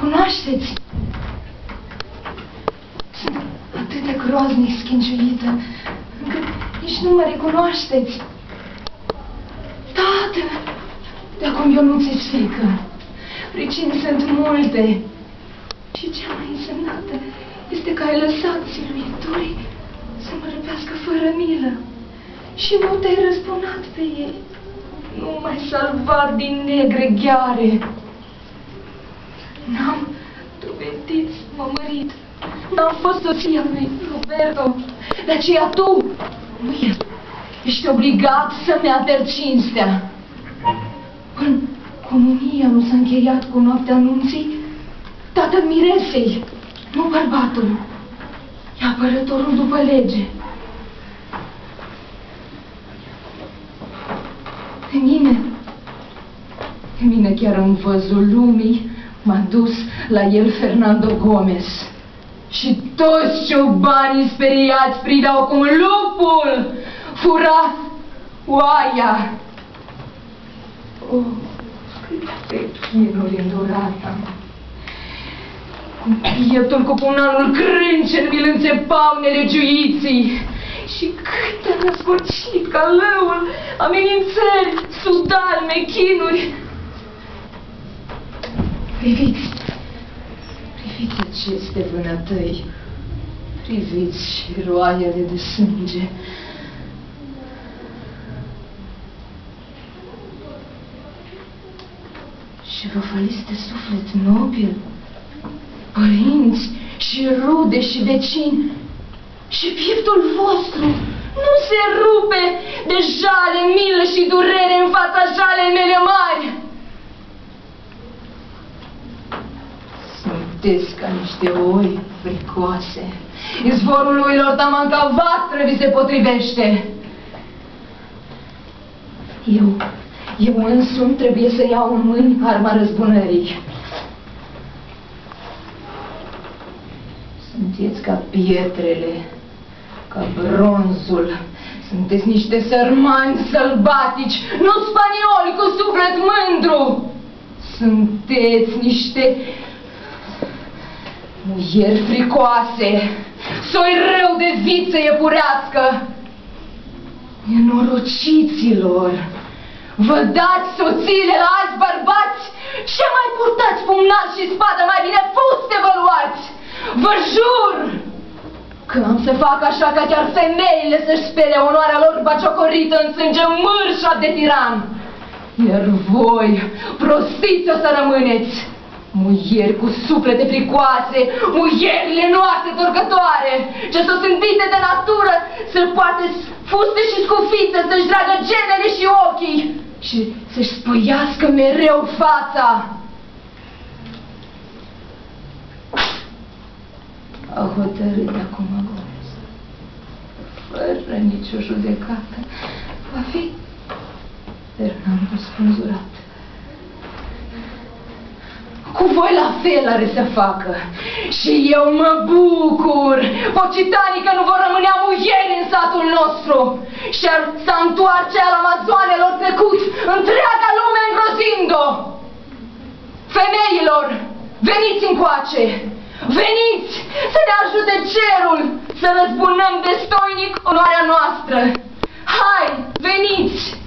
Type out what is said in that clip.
cunoașteți? Sunt atât de groaznic schinciuită, încât nici nu mă recunoașteți. Tată, de acum eu nu ți frică. Pricini sunt multe. Și cea mai însemnată este că ai lăsat siluitorii să mă răpească fără milă. Și nu te-ai răzbunat pe ei. Nu m-ai salvat din negre gheare. N-am dovedit mă mărit. N-am fost soția lui Roberto. De aceea tu, nu el, ești obligat să-mi ader cinstea. Până comunia nu s-a încheiat cu noaptea anunții, tatăl miresei, nu bărbatul, e apărătorul după lege. Pe mine, pe mine chiar în văzul lumii m-a dus la el Fernando Gomez. Și toți ciobanii speriați priveau cum lupul fura oaia. Oh, câte chinuri îndurata! Cu pietul cu punalul crâncen mi-l înțepau nelegiuiții și cât a răscurcit calăul, amenințări, sudalme, chinuri. Priviți, priviți aceste vânătăi, priviți și roaiele de sânge. Și vă faliți de suflet nobil, părinți și rude și vecini, și pieptul vostru nu se rupe de jale, milă și durere în fața jalei mele mari. Sunteți ca niște oi fricoase. Izvorul uilor tamanca vatră vi se potrivește. Eu, eu însumi trebuie să iau în mâini arma răzbunării. Sunteți ca pietrele ca bronzul. Sunteți niște sărmani sălbatici, nu spanioli cu suflet mândru. Sunteți niște muieri fricoase, soi rău de viță iepurească. Nenorociților, vă dați soțiile la alți bărbați? Ce mai purtați pumnați și spadă? Mai bine fuste vă luați! Vă jur! Că am să fac așa ca chiar femeile să-și spele onoarea lor baciocorită în sânge mârșa de tiran. Iar voi, prostiți o să rămâneți, muieri cu suflete fricoase, muierile noastre torcătoare, ce s-o sândite de natură, să poate fuste și scufiță, să-și dragă genele și ochii și să-și spăiască mereu fața. a hotărât acum Gomez, fără nicio judecată, va fi Fernando spânzurat. Cu voi la fel are să facă. Și eu mă bucur. Pocitanii că nu vor rămânea muieri în satul nostru. Și ar să întoarce al amazoanelor trecut întreaga lume îngrozind-o. Femeilor, veniți încoace! Veniți să ne ajute cerul să răzbunăm destoinic onoarea noastră! Hai, veniți!